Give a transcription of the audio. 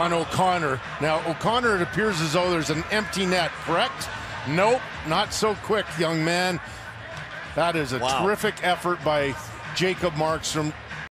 on O'Connor. Now, O'Connor, it appears as though there's an empty net, correct? Nope, not so quick, young man. That is a Wow. terrific effort by Jacob Markstrom.